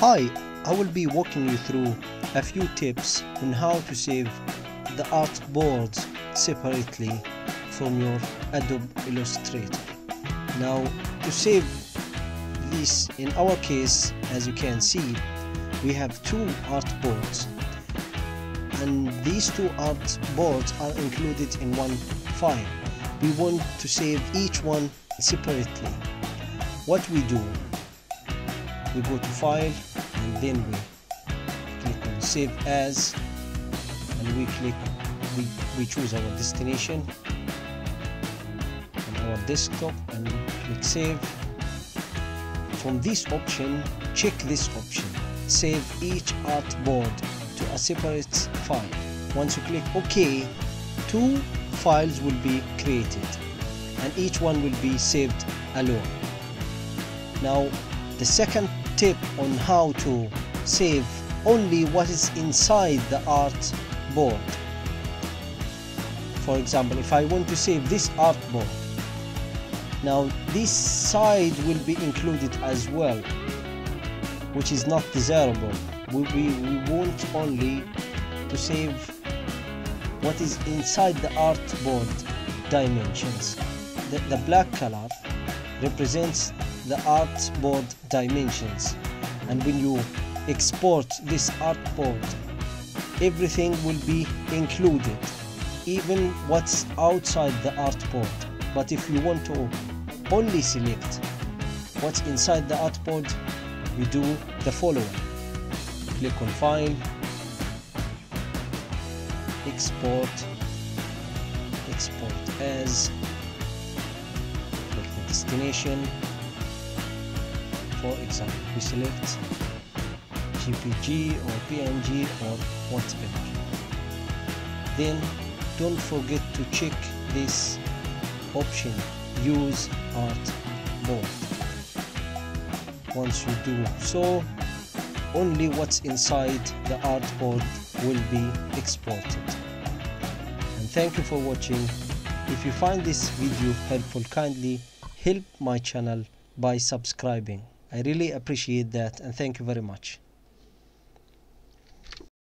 Hi, I will be walking you through a few tips on how to save the artboards separately from your Adobe Illustrator. Now, to save this, in our case, as you can see, we have two artboards and these two artboards are included in one file. We want to save each one separately. What we do, we go to file and then we click on save as and we click we, we choose our destination on our desktop and click save. From this option check this option save each artboard to a separate file. Once you click ok two files will be created and each one will be saved alone. Now the second tip on how to save only what is inside the art board. For example if I want to save this artboard now this side will be included as well which is not desirable. We, we, we want only to save what is inside the artboard dimensions. The, the black color represents the artboard dimensions. And when you export this artboard everything will be included even what's outside the artboard but if you want to only select what's inside the artboard you do the following. Click on file export export as click the destination for example we select JPG or PNG or whatever. Then don't forget to check this option. Use art board once you do so only what's inside the artboard will be exported. And thank you for watching. If you find this video helpful kindly help my channel by subscribing I really appreciate that and thank you very much